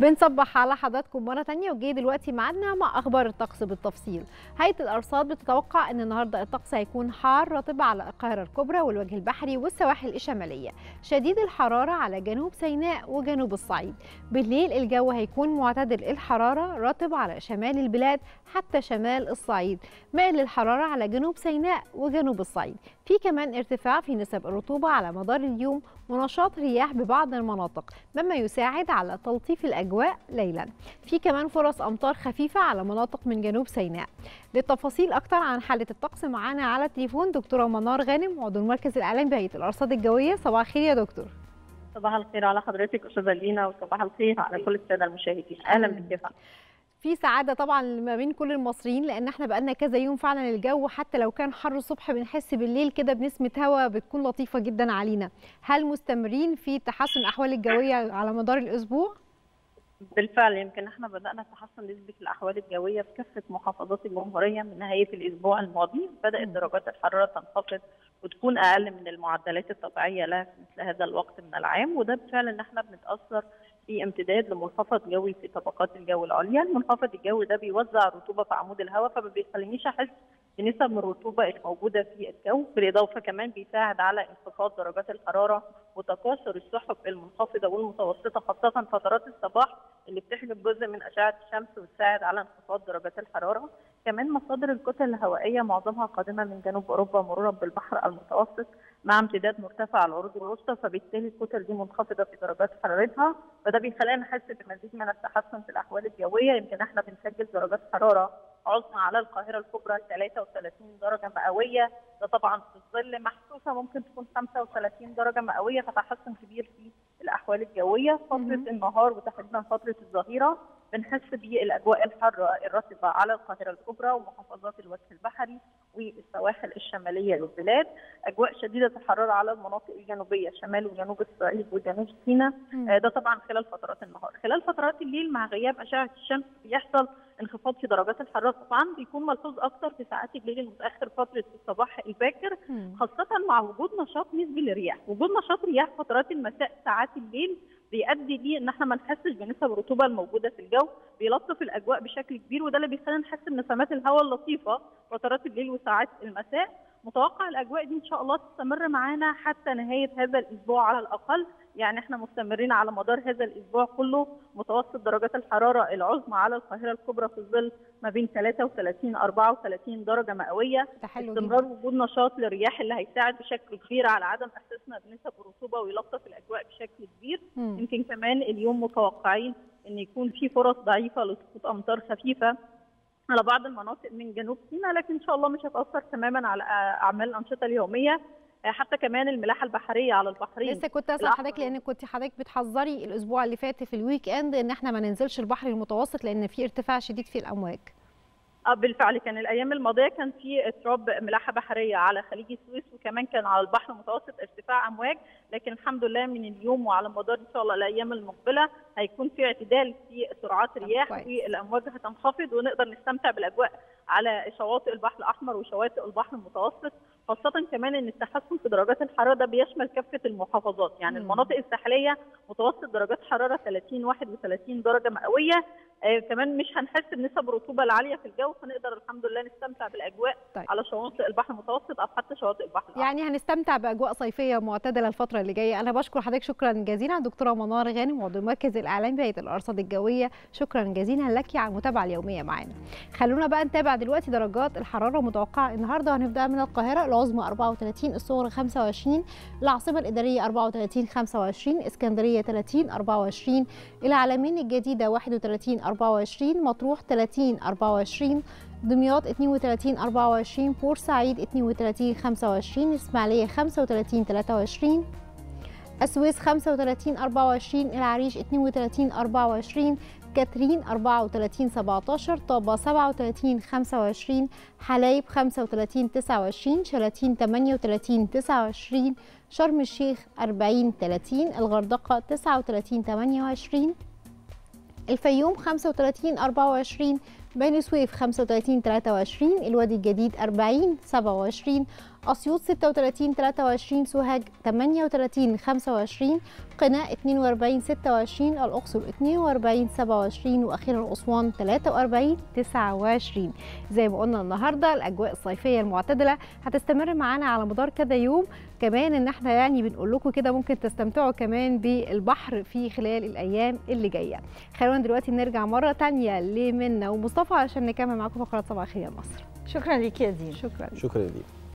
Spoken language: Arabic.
بنصبح على حضراتكم مرة تانية وجاي دلوقتي معانا مع أخبار الطقس بالتفصيل. هيئة الأرصاد بتتوقع أن النهاردة الطقس هيكون حار رطب على القاهرة الكبرى والوجه البحري والسواحل الشمالية. شديد الحرارة على جنوب سيناء وجنوب الصعيد. بالليل الجو هيكون معتدل الحرارة رطب على شمال البلاد حتى شمال الصعيد. مائل للحرارة على جنوب سيناء وجنوب الصعيد. في كمان ارتفاع في نسب الرطوبة على مدار اليوم ونشاط رياح ببعض المناطق. مما يساعد على تلطيف الأجواء. ليلا. في كمان فرص أمطار خفيفة على مناطق من جنوب سيناء. للتفاصيل أكتر عن حالة الطقس معانا على التليفون دكتورة منار غانم عضو المركز الإعلامي بهيئة الأرصاد الجوية. صباح الخير يا دكتور. صباح الخير على حضرتك أستاذة لينا وصباح الخير على كل السادة المشاهدين. أهلا بك في سعادة طبعا ما بين كل المصريين لأن إحنا بقالنا كذا يوم فعلا الجو حتى لو كان حر الصبح بنحس بالليل كده بنسمة هواء بتكون لطيفة جدا علينا. هل مستمرين في تحسن الاحوال الجوية على مدار الأسبوع؟ بالفعل يمكن إحنا بدأنا تحسن نسبة الأحوال الجوية في كافة محافظات الجمهورية من نهاية الأسبوع الماضي. بدأت درجات الحرارة تنخفض وتكون أقل من المعدلات الطبيعية لها في مثل هذا الوقت من العام وده بالفعل إن إحنا بنتأثر في امتداد لمنخفض جوي في طبقات الجو العليا، المنخفض الجوي ده بيوزع الرطوبه في عمود الهواء فما بيخلينيش أحس بنسب من الرطوبة الموجودة في الجو، بالإضافة كمان بيساعد على انخفاض درجات الحرارة وتكاثر السحب المنخفضة والمتوسطة خاصة فترات الصباح اللي بتحجب جزء من أشعة الشمس وتساعد على انخفاض درجات الحرارة، كمان مصادر الكتل الهوائية معظمها قادمة من جنوب أوروبا مرورا بالبحر المتوسط مع امتداد مرتفع العروض الوسطى فبالتالي الكتل دي منخفضة في درجات حرارتها فده بيخلينا نحس بمزيد من التحسن في الأحوال الجوية. يمكن إحنا بنسجل درجات حرارة عظمى على القاهرة الكبرى 33 درجة مئوية. ده طبعا في الظل محسوسة ممكن تكون 35 درجة مئوية فتحسن كبير في الأحوال الجوية فترة النهار وتحديدا فترة الظهيرة. بنحس بالاجواء الحارة الرطبة على القاهرة الكبرى ومحافظات الوجه البحري والسواحل الشمالية للبلاد، أجواء شديدة الحراره على المناطق الجنوبية شمال وجنوب الصعيد وجنوب سيناء، ده طبعا خلال فترات النهار، خلال فترات الليل مع غياب أشعة الشمس بيحصل انخفاض في درجات الحرارة. طبعا بيكون ملحوظ أكثر في ساعات الليل المتأخر فترة الصباح الباكر خاصة مع وجود نشاط نسبي للرياح، وجود نشاط رياح فترات المساء ساعات الليل بيؤدي ليه إن إحنا ما نحسش بنسب الرطوبه الموجودة في الجو بيلطف الأجواء بشكل كبير وده اللي بيخلينا نحس بنسمات الهواء اللطيفة فترات الليل وساعات المساء متوقع الأجواء دي إن شاء الله تستمر معانا حتى نهاية هذا الأسبوع على الأقل. يعني إحنا مستمرين على مدار هذا الأسبوع كله متوسط درجات الحرارة العظمى على القاهرة الكبرى في الظل ما بين 33 34 درجة مئوية. استمرار وجود نشاط للرياح اللي هيساعد بشكل كبير على عدم إحساسنا بنسب الرطوبه ويلطف الأجواء بشكل كبير. يمكن كمان اليوم متوقعين إن يكون في فرص ضعيفة لسقوط أمطار خفيفة. على بعض المناطق من جنوب سيناء لكن إن شاء الله مش هتأثر تماما على أعمال الأنشطة اليومية حتى كمان الملاحة البحرية على البحرين. لسه كنت أسأل حضرتك لأن كنت حضرتك بتحذري الأسبوع اللي فات في ال weekend إن إحنا ما ننزلش البحر المتوسط لأن في ارتفاع شديد في الأمواج. بالفعل كان الأيام الماضية كان في اضطراب ملاحة بحرية على خليج السويس وكمان كان على البحر المتوسط ارتفاع أمواج لكن الحمد لله من اليوم وعلى مدار إن شاء الله الأيام المقبلة هيكون في اعتدال في سرعات الرياح والامواج هتنخفض ونقدر نستمتع بالأجواء على شواطئ البحر الأحمر وشواطئ البحر المتوسط. خاصة كمان إن التحسن في درجات الحرارة ده بيشمل كافة المحافظات، يعني مم. المناطق الساحلية متوسط درجات حرارة 30 31 درجة مئوية، آه كمان مش هنحس بنسب الرطوبة العالية في الجو فنقدر الحمد لله نستمتع بالأجواء طيب. على شواطئ البحر المتوسط أو حتى شواطئ البحر الأحمر. يعني هنستمتع بأجواء صيفية معتدلة الفترة اللي جاية، أنا بشكر حضرتك شكرا جزيلا دكتورة منار غانم عضو المركز الإعلامي بهيئة الأرصاد الجوية، شكرا جزيلا لك على المتابعة اليومية معانا. خلونا بقى نتابع دلوقتي درجات الحرارة المتوقعة النهارده هنبدأ من القاهرة العظمى 34 الصغرى 25 العاصمة الإدارية 34 25 اسكندرية 30 24 العلمين الجديدة 31 24 مطروح 30 24 دمياط 32 24 بورسعيد 32 25 إسماعيلية 35 23 السويس 35 24 العريش 32 24 كاترين 34 17 طابة 37 25 حلايب 35 29 شلاتين 38 29 شرم الشيخ 40 30 الغردقة 39 28 الفيوم 35 24 بني سويف 35 23 الوادي الجديد 40 27 أسيوط 36 23 سوهاج 38 25 قنا 42 26 الأقصر 42 27 وأخيرا أسوان 43 29 زي ما قلنا النهارده الأجواء الصيفية المعتدلة هتستمر معانا على مدار كذا يوم. كمان إن إحنا يعني بنقول لكم كده ممكن تستمتعوا كمان بالبحر في خلال الأيام اللي جاية. خلونا دلوقتي نرجع مرة تانية لمنى ومصطفى عشان نكمل معاكم فقرات صباح الخير يا مصر. شكرا ليك يا دين شكرا. شكرا ليك.